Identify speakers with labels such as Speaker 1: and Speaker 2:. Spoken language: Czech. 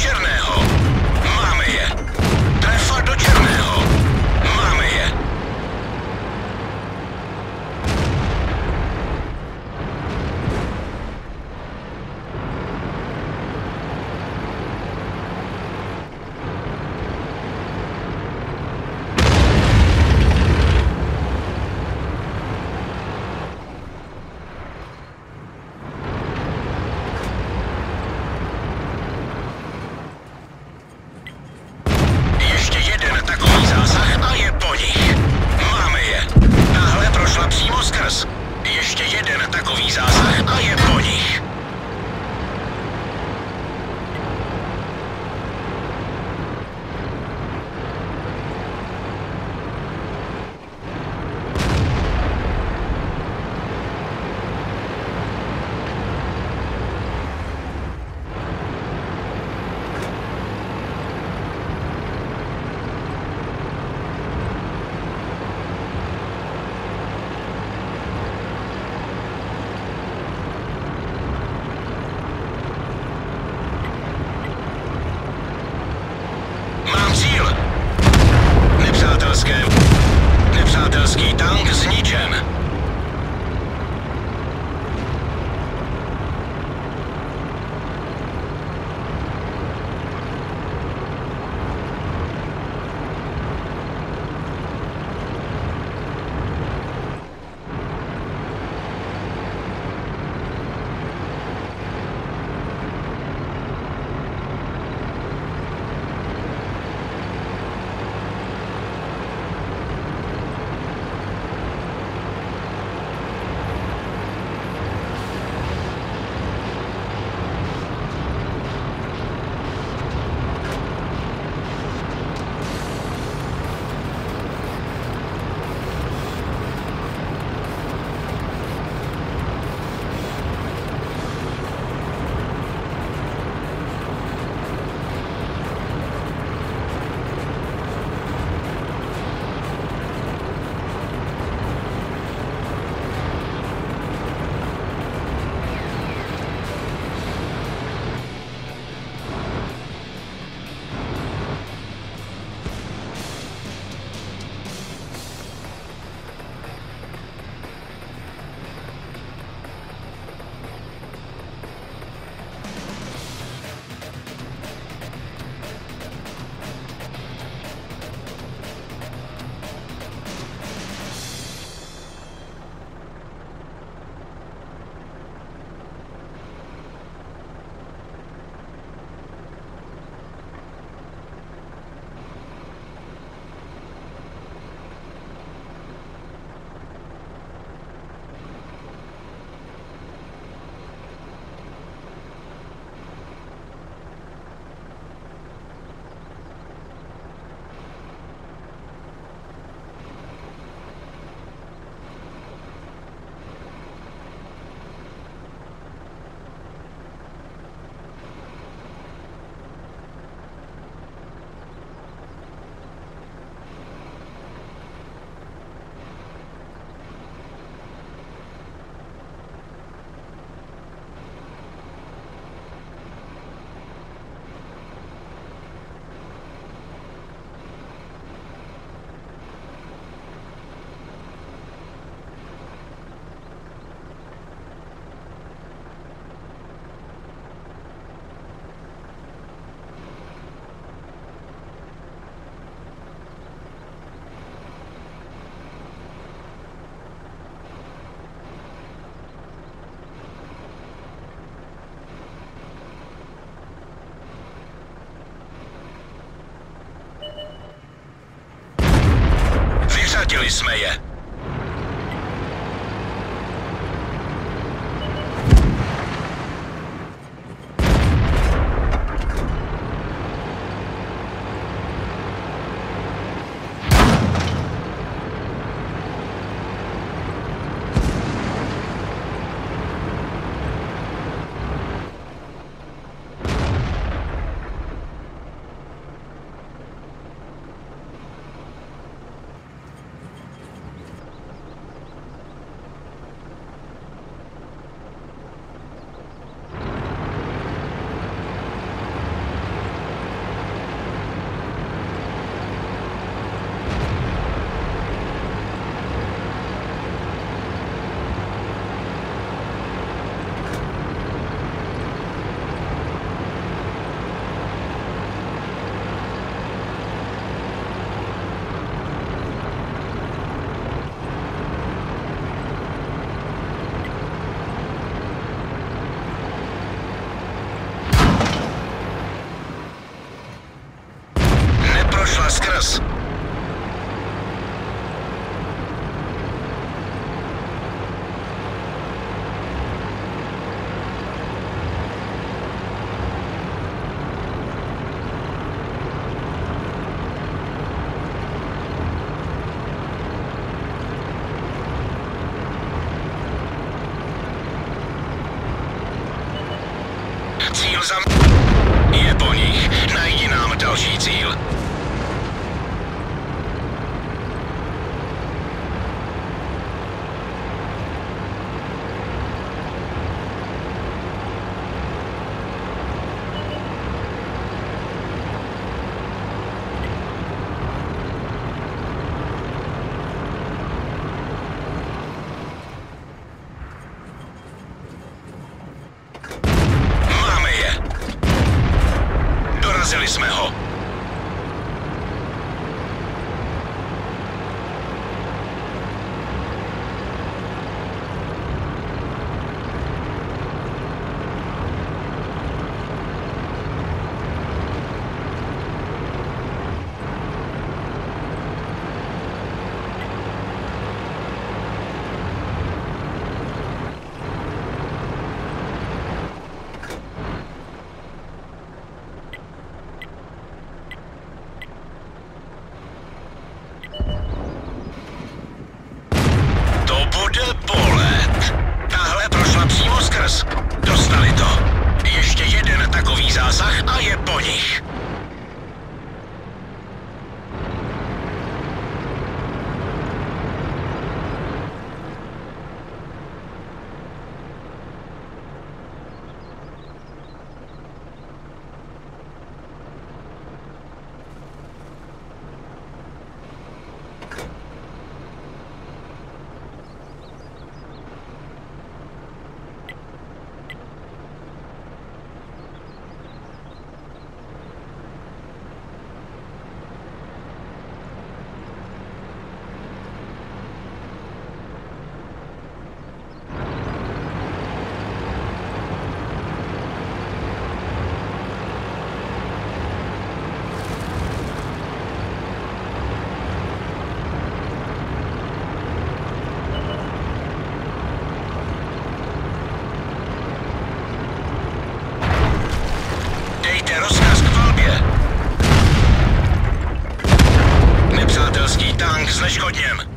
Speaker 1: Черная. Polskem. Nepřátelský tank zničen. Vyřadili jsme je. zamierzam... Je po nich. Naj Porazili jsme ho. Rozkaz k palbě. Nepřátelský tank zneškodněn.